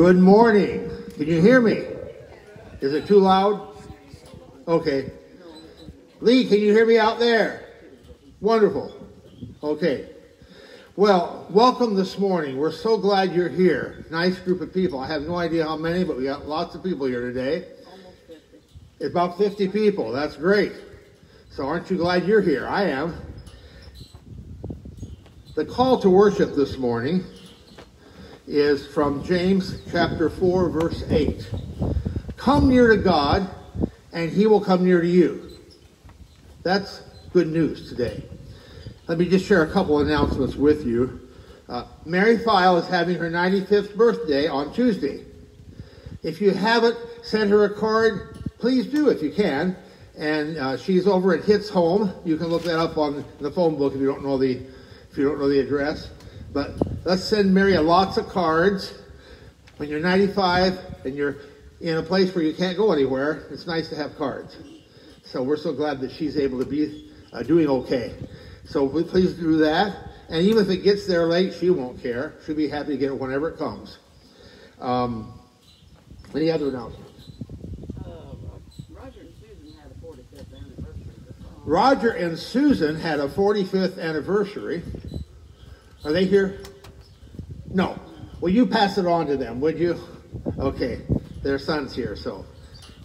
Good morning. Can you hear me? Is it too loud? Okay. Lee, can you hear me out there? Wonderful. Okay. Well, welcome this morning. We're so glad you're here. Nice group of people. I have no idea how many, but we got lots of people here today. Almost 50. It's about 50 people. That's great. So aren't you glad you're here? I am. The call to worship this morning is from James chapter 4 verse 8. Come near to God and he will come near to you. That's good news today. Let me just share a couple announcements with you. Uh, Mary File is having her 95th birthday on Tuesday. If you haven't sent her a card, please do if you can. And uh, she's over at Hits Home. You can look that up on the phone book if you don't know the if you don't know the address. But let's send Mary a lots of cards. When you're 95 and you're in a place where you can't go anywhere, it's nice to have cards. So we're so glad that she's able to be uh, doing okay. So please do that. And even if it gets there late, she won't care. She'll be happy to get it whenever it comes. Um, any other announcements? Roger and Susan had a 45th anniversary. Roger and Susan had a 45th anniversary. Are they here? No. Well, you pass it on to them, would you? Okay. Their son's here, so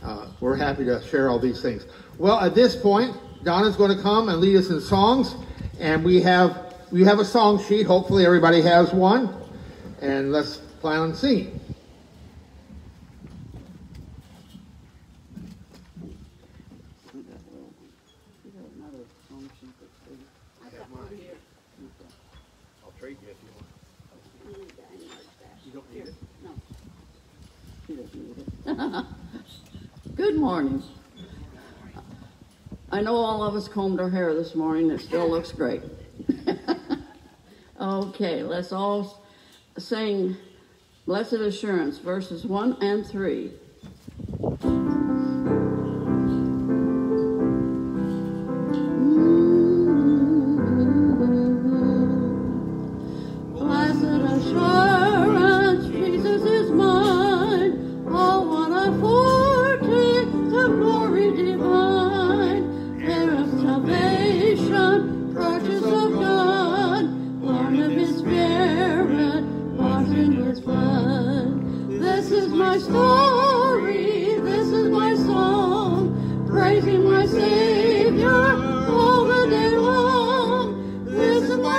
uh, we're happy to share all these things. Well, at this point, Donna's going to come and lead us in songs, and we have we have a song sheet. Hopefully, everybody has one, and let's plan on singing. We got a little- we got another song sheet that's big. I'll trade you if you want. You don't need it. No. She doesn't need it. Good morning. I know all of us combed our hair this morning. It still looks great. okay, let's all sing Blessed Assurance, verses 1 and 3.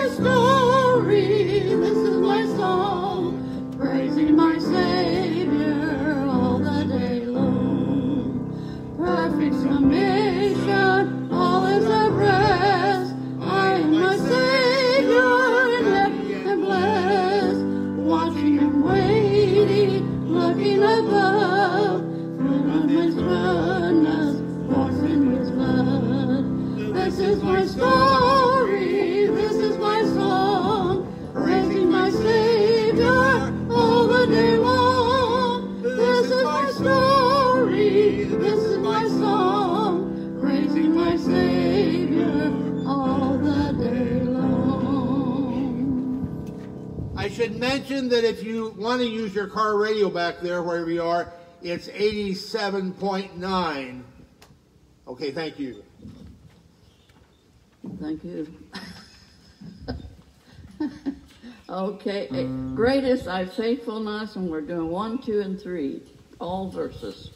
This is that if you want to use your car radio back there, wherever you are, it's 87.9. Okay, thank you. Thank you. okay, eh, greatest great is thy faithfulness, and we're doing one, two, and three, all verses.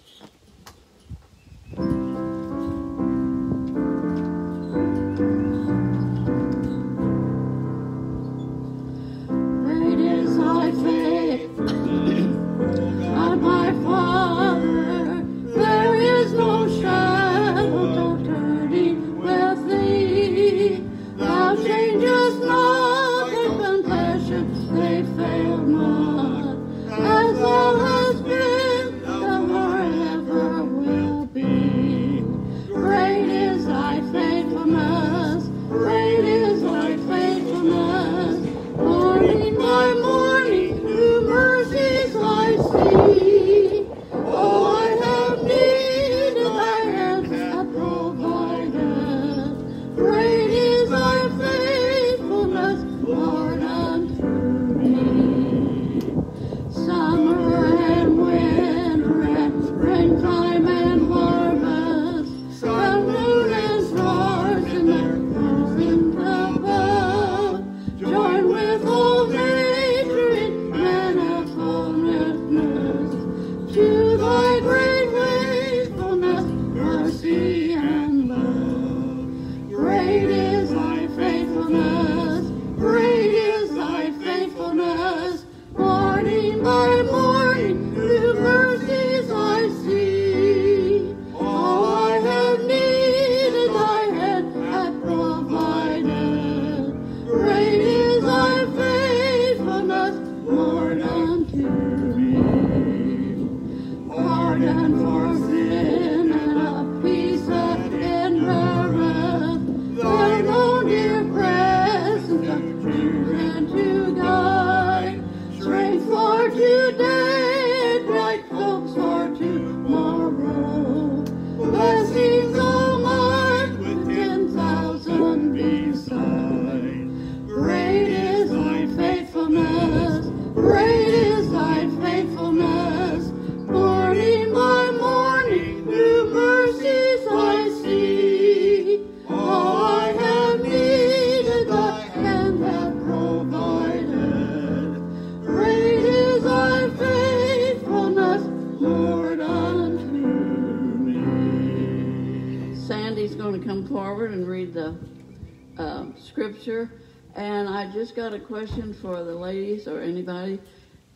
Just got a question for the ladies or anybody.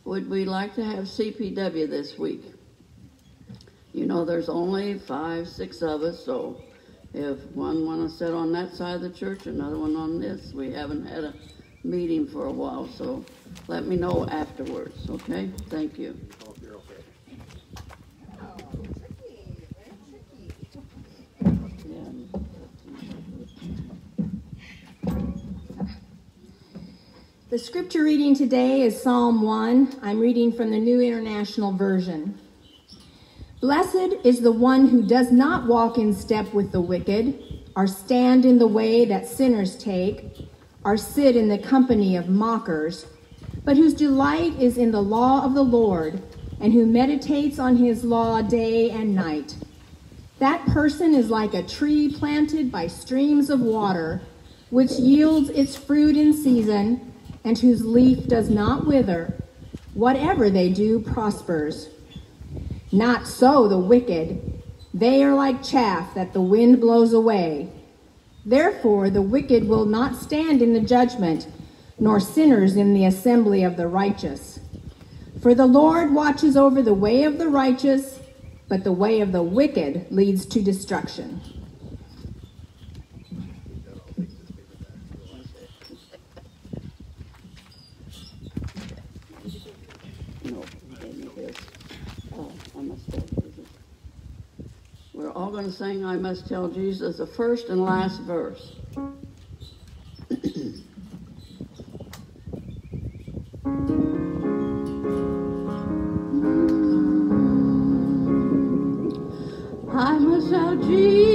Would we like to have CPW this week? You know, there's only five, six of us, so if one want to sit on that side of the church, another one on this, we haven't had a meeting for a while, so let me know afterwards, okay? Thank you. Hope you're okay. Yeah. The scripture reading today is Psalm 1. I'm reading from the New International Version. Blessed is the one who does not walk in step with the wicked, or stand in the way that sinners take, or sit in the company of mockers, but whose delight is in the law of the Lord, and who meditates on his law day and night. That person is like a tree planted by streams of water, which yields its fruit in season, and whose leaf does not wither. Whatever they do prospers. Not so the wicked. They are like chaff that the wind blows away. Therefore, the wicked will not stand in the judgment, nor sinners in the assembly of the righteous. For the Lord watches over the way of the righteous, but the way of the wicked leads to destruction. No, he gave me this. Oh, I must tell Jesus. We're all going to sing I Must Tell Jesus, the first and last verse. I must tell Jesus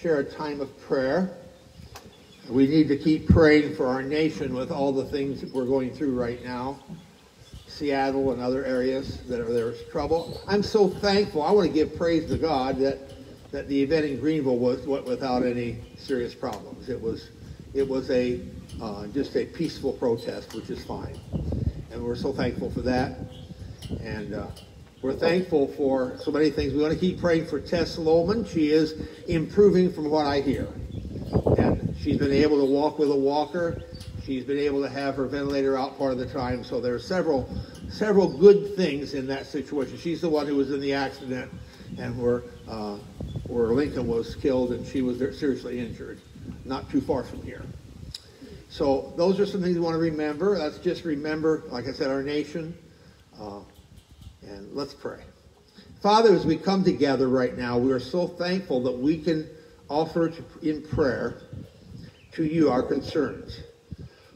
share a time of prayer. We need to keep praying for our nation with all the things that we're going through right now. Seattle and other areas that are there's trouble. I'm so thankful. I want to give praise to God that that the event in Greenville was went without any serious problems. It was it was a uh, just a peaceful protest, which is fine, and we're so thankful for that. And uh, we're thankful for so many things. We want to keep praying for Tess Lohman. She is improving from what I hear. And she's been able to walk with a walker. She's been able to have her ventilator out part of the time. So there are several, several good things in that situation. She's the one who was in the accident and where, uh, where Lincoln was killed and she was seriously injured, not too far from here. So those are some things we want to remember. Let's just remember, like I said, our nation. Uh, and let's pray. Father, as we come together right now, we are so thankful that we can offer in prayer to you our concerns.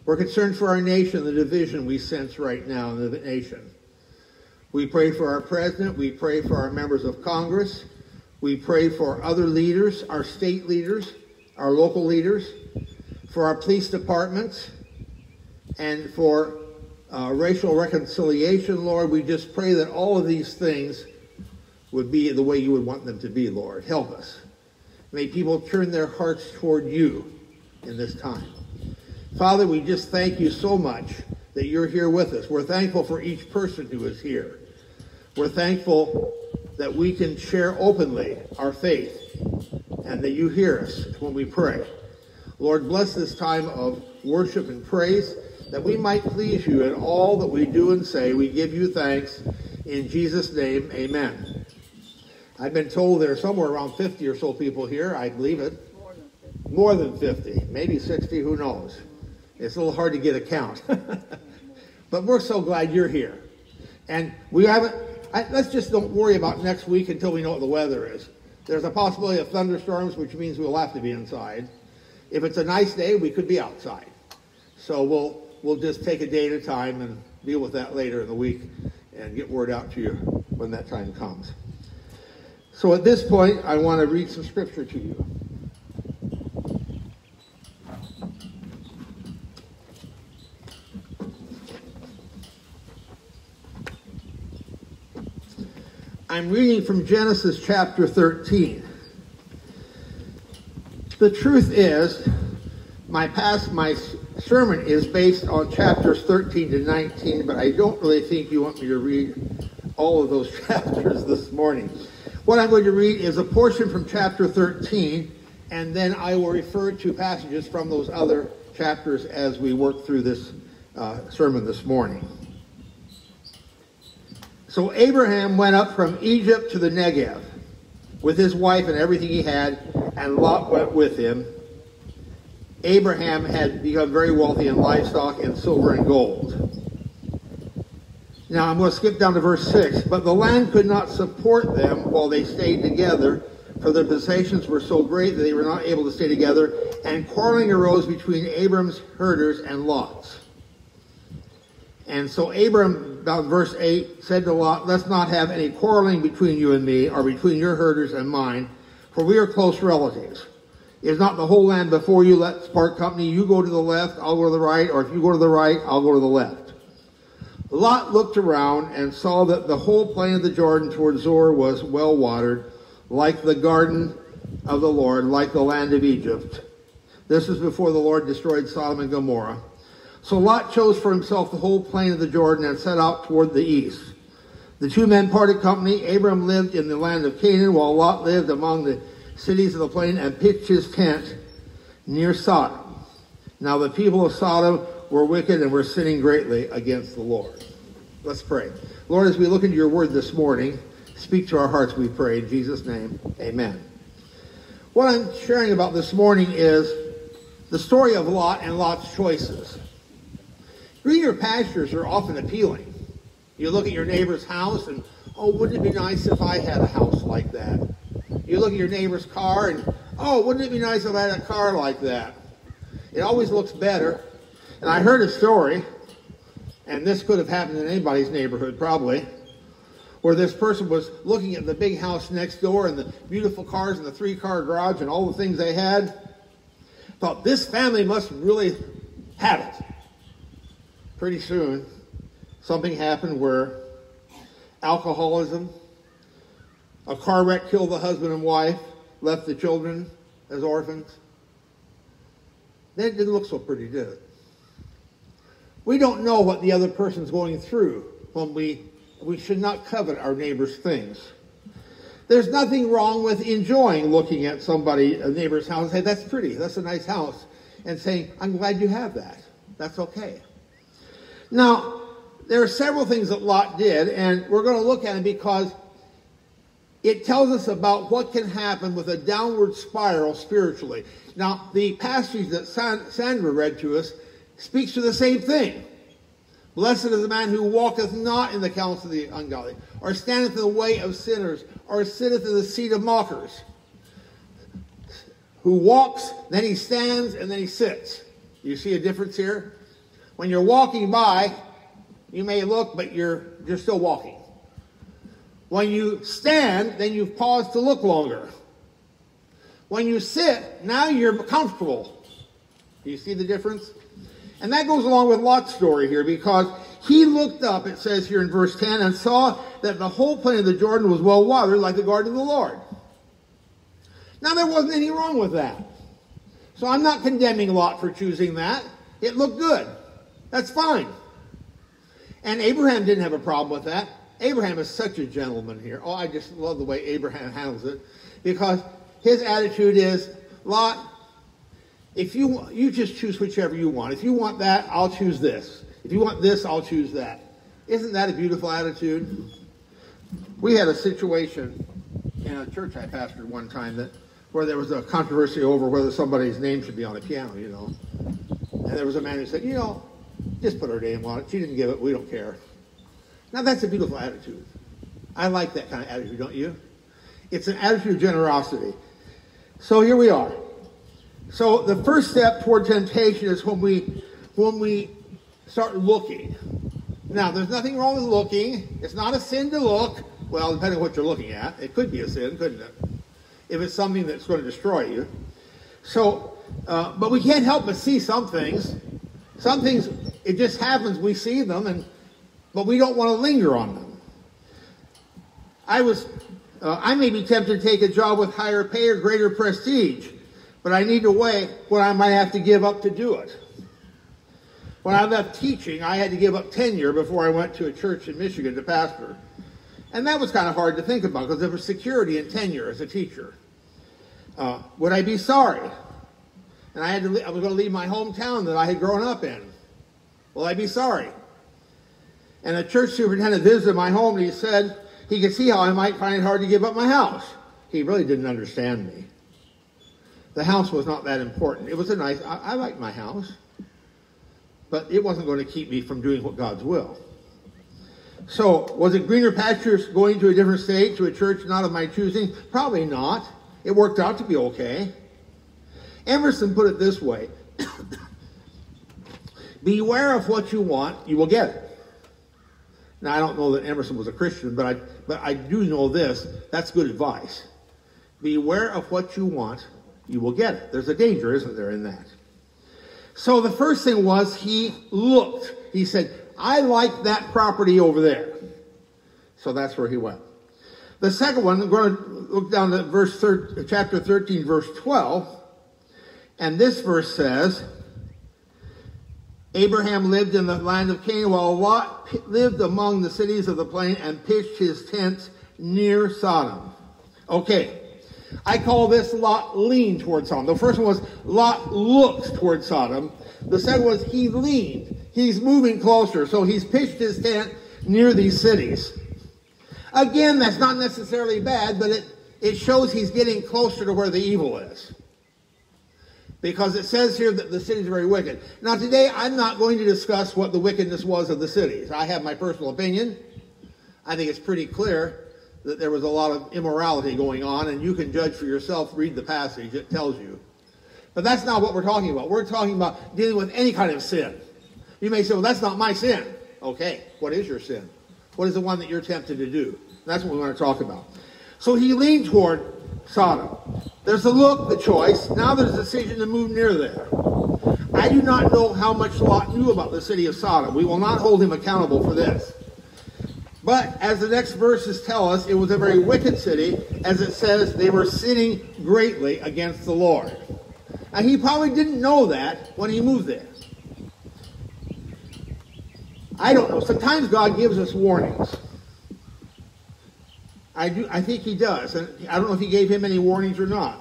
We're concerned for our nation, the division we sense right now in the nation. We pray for our president. We pray for our members of Congress. We pray for other leaders, our state leaders, our local leaders, for our police departments, and for uh, racial reconciliation, Lord. We just pray that all of these things would be the way you would want them to be, Lord. Help us. May people turn their hearts toward you in this time. Father, we just thank you so much that you're here with us. We're thankful for each person who is here. We're thankful that we can share openly our faith and that you hear us when we pray. Lord, bless this time of worship and praise that we might please you in all that we do and say. We give you thanks. In Jesus' name, amen. I've been told there are somewhere around 50 or so people here. I believe it. More than 50. Maybe 60, who knows. It's a little hard to get a count. but we're so glad you're here. And we haven't, I, let's just don't worry about next week until we know what the weather is. There's a possibility of thunderstorms, which means we'll have to be inside. If it's a nice day, we could be outside. So we'll, we'll just take a day at a time and deal with that later in the week and get word out to you when that time comes. So at this point, I want to read some scripture to you. I'm reading from Genesis chapter 13. The truth is, my past my sermon is based on chapters 13 to 19, but I don't really think you want me to read all of those chapters this morning. What I'm going to read is a portion from chapter 13, and then I will refer to passages from those other chapters as we work through this uh, sermon this morning. So Abraham went up from Egypt to the Negev with his wife and everything he had, and Lot went with him. Abraham had become very wealthy in livestock and silver and gold. Now I'm going to skip down to verse 6. But the land could not support them while they stayed together, for their possessions were so great that they were not able to stay together, and quarreling arose between Abram's herders and Lot's. And so Abram, about verse 8, said to Lot, Let's not have any quarreling between you and me, or between your herders and mine, for we are close relatives. Is not the whole land before you? Let's part company. You go to the left, I'll go to the right, or if you go to the right, I'll go to the left. Lot looked around and saw that the whole plain of the Jordan toward Zoar was well watered, like the garden of the Lord, like the land of Egypt. This is before the Lord destroyed Sodom and Gomorrah. So Lot chose for himself the whole plain of the Jordan and set out toward the east. The two men parted company. Abram lived in the land of Canaan, while Lot lived among the cities of the plain and pitched his tent near Sodom. Now the people of Sodom were wicked and were sinning greatly against the Lord. Let's pray. Lord, as we look into your word this morning, speak to our hearts, we pray. In Jesus' name, amen. What I'm sharing about this morning is the story of Lot and Lot's choices. Greener pastures are often appealing. You look at your neighbor's house and, oh, wouldn't it be nice if I had a house like that? You look at your neighbor's car and, oh, wouldn't it be nice if I had a car like that? It always looks better. And I heard a story, and this could have happened in anybody's neighborhood probably, where this person was looking at the big house next door and the beautiful cars and the three car garage and all the things they had. Thought this family must really have it pretty soon, something happened where alcoholism, a car wreck killed the husband and wife, left the children as orphans. That didn't look so pretty, did it? We don't know what the other person's going through when we we should not covet our neighbor's things. There's nothing wrong with enjoying looking at somebody, a neighbor's house, and say, that's pretty, that's a nice house, and saying, I'm glad you have that. That's okay. Now, there are several things that Lot did, and we're going to look at them because it tells us about what can happen with a downward spiral spiritually. Now, the passage that Sandra read to us speaks to the same thing. Blessed is the man who walketh not in the counsel of the ungodly, or standeth in the way of sinners, or sitteth in the seat of mockers. Who walks, then he stands, and then he sits. You see a difference here? When you're walking by, you may look, but you're, you're still walking. When you stand, then you've paused to look longer. When you sit, now you're comfortable. Do you see the difference? And that goes along with Lot's story here because he looked up, it says here in verse 10, and saw that the whole plain of the Jordan was well watered like the garden of the Lord. Now, there wasn't any wrong with that. So I'm not condemning Lot for choosing that. It looked good. That's fine. And Abraham didn't have a problem with that. Abraham is such a gentleman here. Oh, I just love the way Abraham handles it because his attitude is, Lot, if you want you just choose whichever you want. If you want that, I'll choose this. If you want this, I'll choose that. Isn't that a beautiful attitude? We had a situation in a church I pastored one time that where there was a controversy over whether somebody's name should be on a piano, you know. And there was a man who said, you know, just put her name on it. She didn't give it. We don't care. Now that's a beautiful attitude. I like that kind of attitude, don't you? It's an attitude of generosity. So here we are. So the first step toward temptation is when we when we start looking. Now, there's nothing wrong with looking. It's not a sin to look. Well, depending on what you're looking at, it could be a sin, couldn't it? If it's something that's going to destroy you. So, uh, but we can't help but see some things. Some things, it just happens. We see them, and but we don't want to linger on them. I was, uh, I may be tempted to take a job with higher pay or greater prestige, but I need to weigh what I might have to give up to do it. When I left teaching, I had to give up tenure before I went to a church in Michigan to pastor. And that was kind of hard to think about because there was security in tenure as a teacher. Uh, would I be sorry? And I had to, I was going to leave my hometown that I had grown up in. Will I be sorry? And a church superintendent visited my home and he said he could see how I might find it hard to give up my house. He really didn't understand me. The house was not that important. It was a nice, I, I liked my house but it wasn't going to keep me from doing what God's will. So, was it greener pastures going to a different state, to a church not of my choosing? Probably not. It worked out to be okay. Emerson put it this way Beware of what you want, you will get it. Now, I don't know that Emerson was a Christian, but I, but I do know this that's good advice. Beware of what you want, you will get it. There's a danger, isn't there, in that? So the first thing was he looked. He said, I like that property over there. So that's where he went. The second one, I'm going to look down to verse thir- chapter 13, verse 12. And this verse says, Abraham lived in the land of Canaan while Lot lived among the cities of the plain and pitched his tents near Sodom. Okay, I call this Lot lean towards Sodom. The first one was Lot looks towards Sodom. The second was he leaned. He's moving closer. So he's pitched his tent near these cities. Again, that's not necessarily bad, but it, it shows he's getting closer to where the evil is. Because it says here that the cities are very wicked. Now, today, I'm not going to discuss what the wickedness was of the cities. I have my personal opinion. I think it's pretty clear that there was a lot of immorality going on, and you can judge for yourself, read the passage, it tells you. But that's not what we're talking about. We're talking about dealing with any kind of sin. You may say, well, that's not my sin. Okay, what is your sin? What is the one that you're tempted to do? That's what we want to talk about. So he leaned toward Sodom. There's a look, the choice. Now there's a decision to move near there. I do not know how much Lot knew about the city of Sodom. We will not hold him accountable for this. But as the next verses tell us, it was a very wicked city, as it says they were sinning greatly against the Lord. And he probably didn't know that when he moved there. I don't know. Sometimes God gives us warnings. I do. I think he does, and I don't know if he gave him any warnings or not.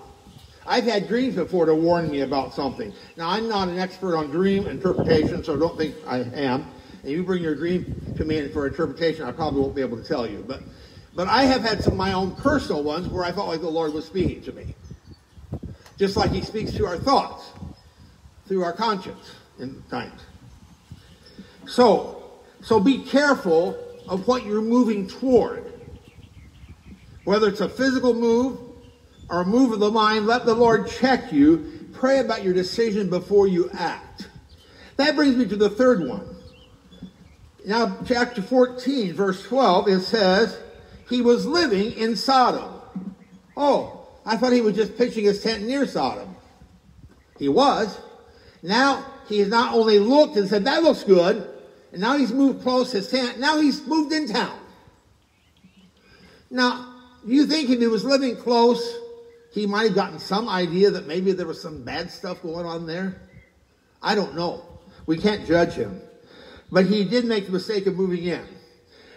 I've had dreams before to warn me about something. Now I'm not an expert on dream interpretation, so don't think I am and you bring your dream to me for interpretation, I probably won't be able to tell you. But, but I have had some of my own personal ones where I felt like the Lord was speaking to me. Just like he speaks to our thoughts, through our conscience in times. So, so be careful of what you're moving toward. Whether it's a physical move or a move of the mind, let the Lord check you. Pray about your decision before you act. That brings me to the third one. Now, chapter 14, verse 12, it says, he was living in Sodom. Oh, I thought he was just pitching his tent near Sodom. He was. Now, he has not only looked and said, that looks good, And now he's moved close, his tent, now he's moved in town. Now, you think if he was living close, he might have gotten some idea that maybe there was some bad stuff going on there? I don't know. We can't judge him. But he did make the mistake of moving in.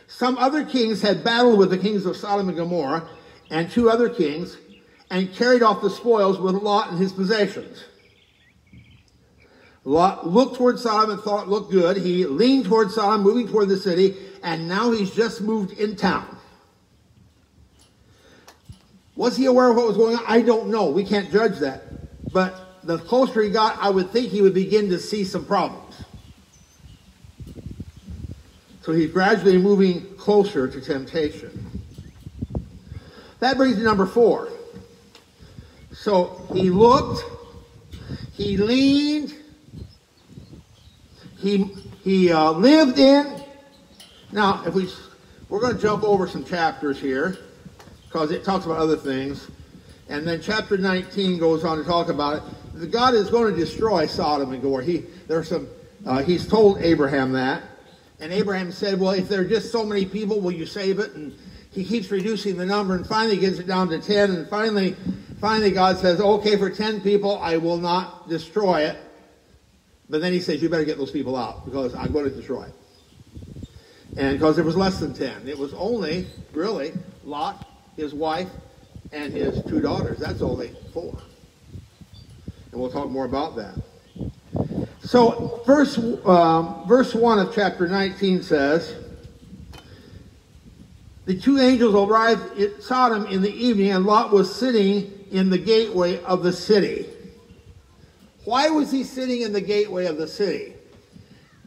Some other kings had battled with the kings of Sodom and Gomorrah and two other kings and carried off the spoils with Lot and his possessions. Lot looked toward Sodom and thought it looked good. He leaned toward Sodom, moving toward the city, and now he's just moved in town. Was he aware of what was going on? I don't know. We can't judge that. But the closer he got, I would think he would begin to see some problems. So he's gradually moving closer to temptation. That brings to number four. So he looked, he leaned, he he uh, lived in. Now, if we we're going to jump over some chapters here because it talks about other things, and then chapter 19 goes on to talk about it. God is going to destroy Sodom and Gomorrah. He there's some. Uh, he's told Abraham that, and Abraham said, "Well, if there are just so many people, will you save it?" And he keeps reducing the number, and finally gets it down to ten, and finally, finally God says, "Okay, for ten people, I will not destroy it." But then he says, you better get those people out because I'm going to destroy it. And because there was less than 10. It was only, really, Lot, his wife, and his two daughters. That's only four. And we'll talk more about that. So, verse, um, verse 1 of chapter 19 says, The two angels arrived at Sodom in the evening, and Lot was sitting in the gateway of the city. Why was he sitting in the gateway of the city?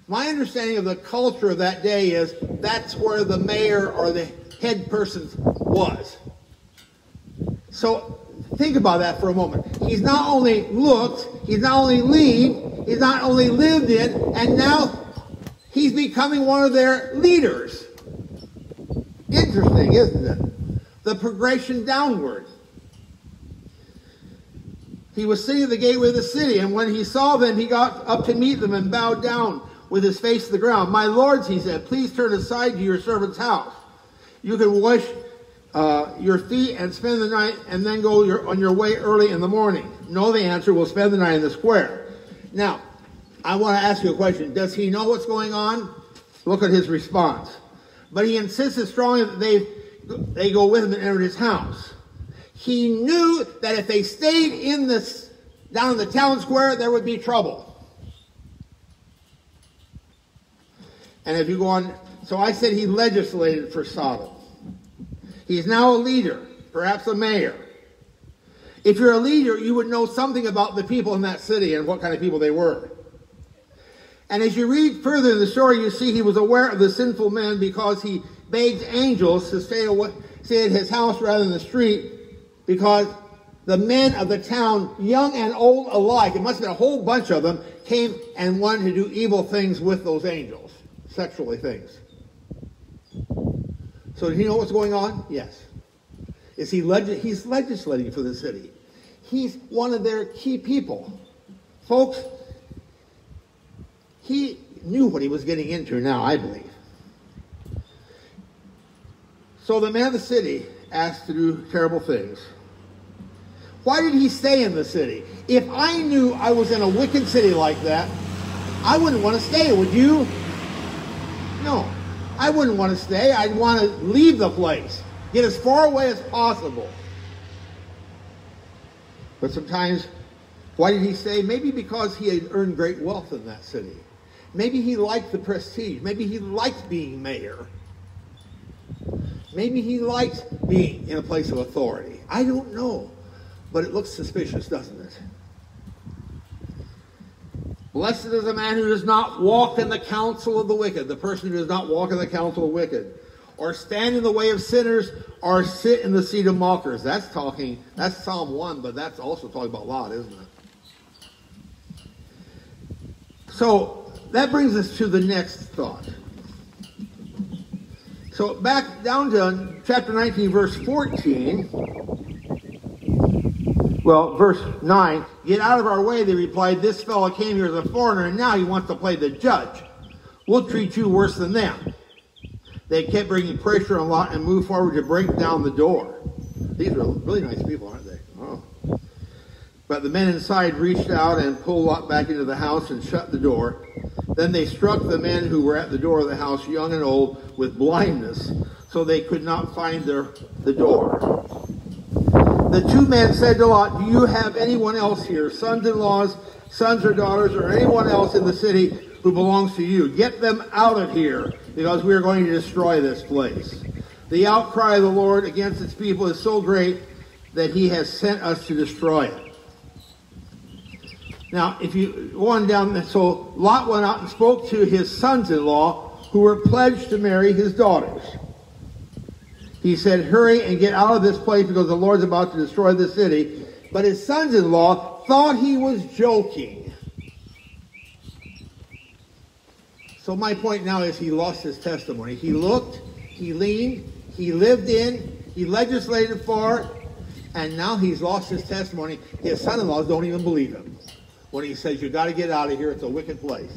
My understanding of the culture of that day is that's where the mayor or the head person was. So think about that for a moment. He's not only looked, he's not only leaned, he's not only lived in, and now he's becoming one of their leaders. Interesting, isn't it? The progression downward. He was sitting at the gateway of the city, and when he saw them, he got up to meet them and bowed down with his face to the ground. My lords, he said, please turn aside to your servant's house. You can wash uh, your feet and spend the night, and then go your, on your way early in the morning. No, the answer, we'll spend the night in the square. Now, I want to ask you a question. Does he know what's going on? Look at his response. But he insisted strongly that they, they go with him and enter his house. He knew that if they stayed in this down in the town square, there would be trouble. And if you go on, so I said he legislated for Sodom. He's now a leader, perhaps a mayor. If you're a leader, you would know something about the people in that city and what kind of people they were. And as you read further in the story, you see he was aware of the sinful men because he begged angels to stay, away, stay at his house rather than the street because the men of the town, young and old alike, it must have been a whole bunch of them, came and wanted to do evil things with those angels, sexually things. So did he know what's going on? Yes. Is he leg- he's legislating for the city. He's one of their key people. Folks, he knew what he was getting into now, I believe. So the man of the city asked to do terrible things. Why did he stay in the city? If I knew I was in a wicked city like that, I wouldn't want to stay, would you? No, I wouldn't want to stay. I'd want to leave the place, get as far away as possible. But sometimes, why did he stay? Maybe because he had earned great wealth in that city. Maybe he liked the prestige. Maybe he liked being mayor. Maybe he liked being in a place of authority. I don't know. But it looks suspicious, doesn't it? Blessed is the man who does not walk in the counsel of the wicked, the person who does not walk in the counsel of wicked, or stand in the way of sinners, or sit in the seat of mockers. That's talking, that's Psalm 1, but that's also talking about Lot, isn't it? So that brings us to the next thought. So back down to chapter 19, verse 14. Well, verse 9, get out of our way, they replied. This fellow came here as a foreigner, and now he wants to play the judge. we'll treat you worse than them. They kept bringing pressure on Lot and moved forward to break down the door. These are really nice people, aren't they? Oh. But the men inside reached out and pulled Lot back into the house and shut the door. Then they struck the men who were at the door of the house, young and old, with blindness, so they could not find their, the door. The two men said to Lot, Do you have anyone else here, sons in laws, sons or daughters, or anyone else in the city who belongs to you? Get them out of here, because we are going to destroy this place. The outcry of the Lord against its people is so great that he has sent us to destroy it. Now, if you go on down, so Lot went out and spoke to his sons in law who were pledged to marry his daughters. He said, Hurry and get out of this place because the Lord's about to destroy the city. But his sons in law thought he was joking. So, my point now is he lost his testimony. He looked, he leaned, he lived in, he legislated for, and now he's lost his testimony. His son in laws don't even believe him when he says, You got to get out of here. It's a wicked place.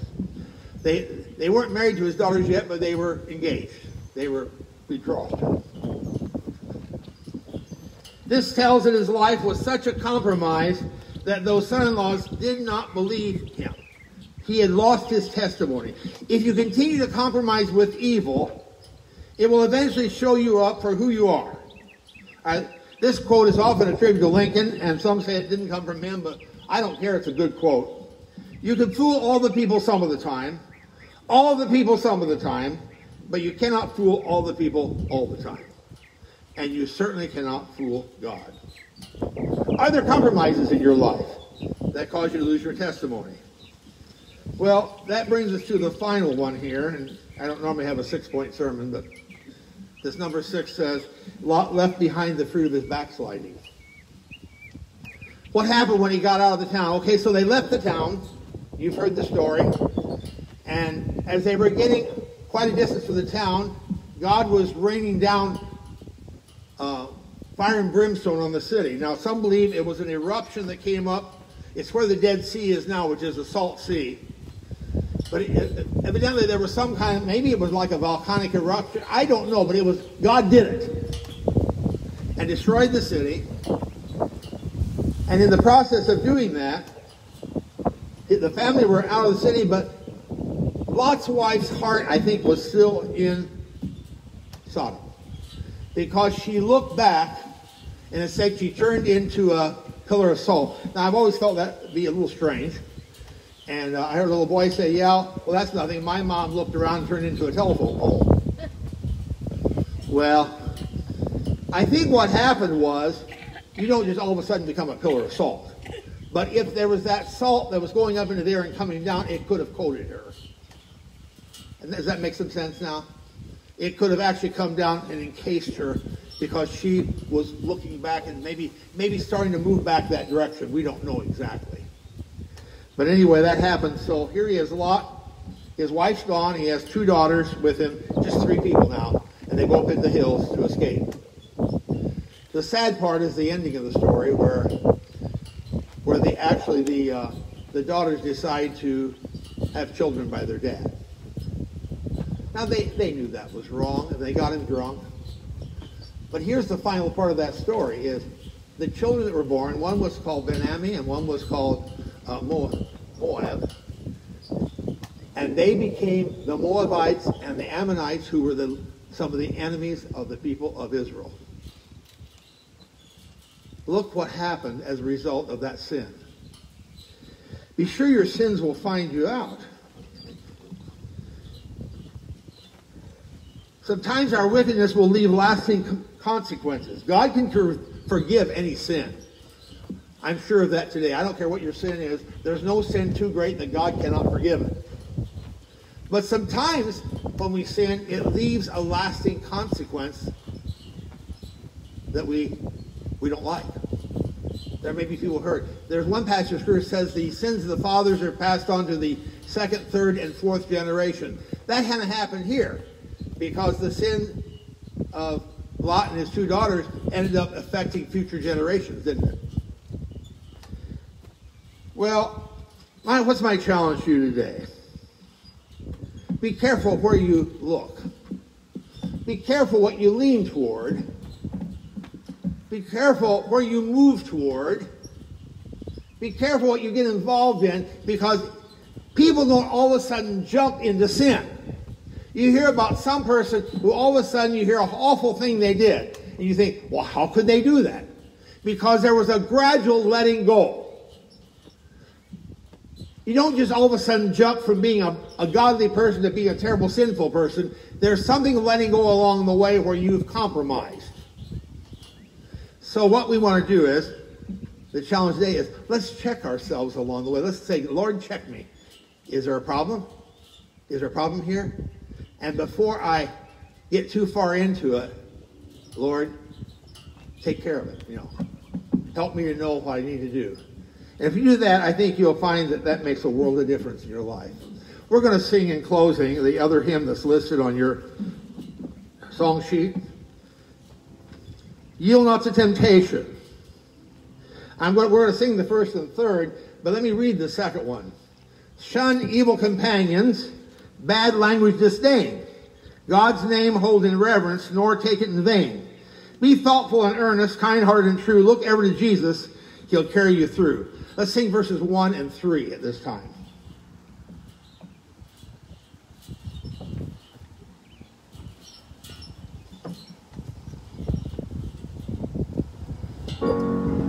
They, they weren't married to his daughters yet, but they were engaged. They were betrothed. This tells that his life was such a compromise that those son-in-laws did not believe him. He had lost his testimony. If you continue to compromise with evil, it will eventually show you up for who you are. This quote is often attributed to Lincoln, and some say it didn't come from him, but I don't care. It's a good quote. You can fool all the people some of the time, all the people some of the time, but you cannot fool all the people all the time. And you certainly cannot fool God. Are there compromises in your life that cause you to lose your testimony? Well, that brings us to the final one here, and I don't normally have a six-point sermon, but this number six says, Lot left behind the fruit of his backsliding. What happened when he got out of the town? Okay, so they left the town. You've heard the story. And as they were getting quite a distance from the town, God was raining down uh, fire and brimstone on the city. Now, some believe it was an eruption that came up. It's where the Dead Sea is now, which is a salt sea. But it, evidently there was some kind of, maybe it was like a volcanic eruption. I don't know, but it was, God did it. And destroyed the city. And in the process of doing that, the family were out of the city, but Lot's wife's heart, I think, was still in Sodom. Because she looked back and it said she turned into a pillar of salt. Now, I've always felt that be a little strange. And uh, I heard a little boy say, yeah, well, that's nothing. My mom looked around and turned into a telephone pole. well, I think what happened was you don't just all of a sudden become a pillar of salt. But if there was that salt that was going up into there and coming down, it could have coated her. And does that make some sense now? It could have actually come down and encased her because she was looking back and maybe maybe starting to move back that direction. We don't know exactly. But anyway, that happened. So here he is, a Lot. His wife's gone. He has two daughters with him, just three people now, and they go up in the hills to escape. The sad part is the ending of the story, where where they actually the uh, the daughters decide to have children by their dad. Now they, they knew that was wrong, and they got him drunk. But here's the final part of that story: is the children that were born. One was called Ben-Ammi, and one was called uh, Moab. And they became the Moabites and the Ammonites, who were the, some of the enemies of the people of Israel. Look what happened as a result of that sin. Be sure your sins will find you out. Sometimes our wickedness will leave lasting consequences. God can forgive any sin. I'm sure of that today. I don't care what your sin is. There's no sin too great that God cannot forgive it. But sometimes when we sin, it leaves a lasting consequence that we we don't like. There may be people hurt. There's one passage of scripture says the sins of the fathers are passed on to the second, third, and fourth generation. That hadn't happened here because the sin of Lot and his two daughters ended up affecting future generations, didn't it? Well, my, what's my challenge to you today? Be careful where you look. Be careful what you lean toward. Be careful where you move toward. Be careful what you get involved in because people don't all of a sudden jump into sin. You hear about some person who all of a sudden you hear an awful thing they did. And you think, well, how could they do that? Because there was a gradual letting go. You don't just all of a sudden jump from being a, a godly person to being a terrible sinful person. There's something letting go along the way where you've compromised. So what we want to do is, the challenge today is, let's check ourselves along the way. Let's say, Lord, check me. Is there a problem? Is there a problem here? And before I get too far into it, Lord, take care of it. You know, help me to know what I need to do. And if you do that, I think you'll find that that makes a world of difference in your life. We're going to sing in closing the other hymn that's listed on your song sheet. Yield not to temptation. I'm going, we're going to sing the first and third, but let me read the second one. Shun evil companions, bad language disdain. God's name hold in reverence, nor take it in vain. Be thoughtful and earnest, kind-hearted and true. Look ever to Jesus. He'll carry you through. Let's sing verses 1 and 3 at this time. Yield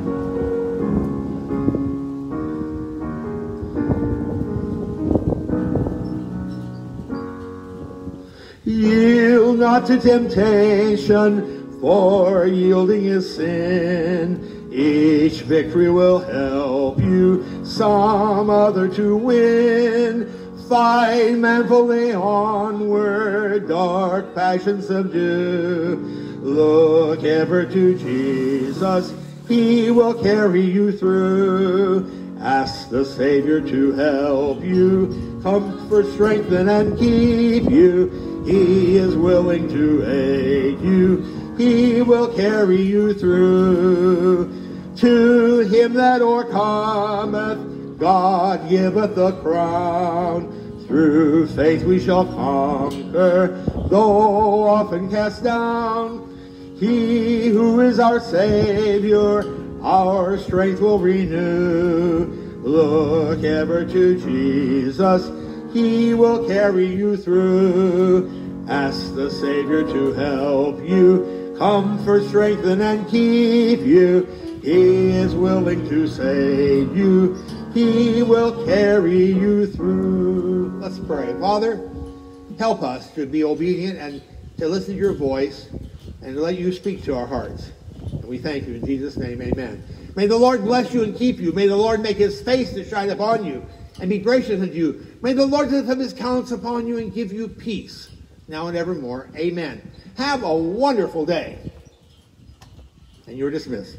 not to temptation, for yielding is sin. Each victory will help you some other to win. Fight manfully onward, dark passions subdue. Look ever to Jesus, he will carry you through. Ask the Savior to help you, comfort, strengthen, and keep you. He is willing to aid you. He will carry you through. To him that o'ercometh, God giveth the crown. Through faith we shall conquer, though often cast down. He who is our Savior, our strength will renew. Look ever to Jesus he will carry you through. Ask the Savior to help you, comfort, strengthen, and keep you. He is willing to save you. He will carry you through. Let's pray. Father, help us to be obedient and to listen to your voice and to let you speak to our hearts. And we thank you in Jesus' name. Amen. May the Lord bless you and keep you. May the Lord make his face to shine upon you and be gracious unto you. May the Lord lift up his countenance upon you and give you peace now and evermore. Amen. Have a wonderful day. And you're dismissed.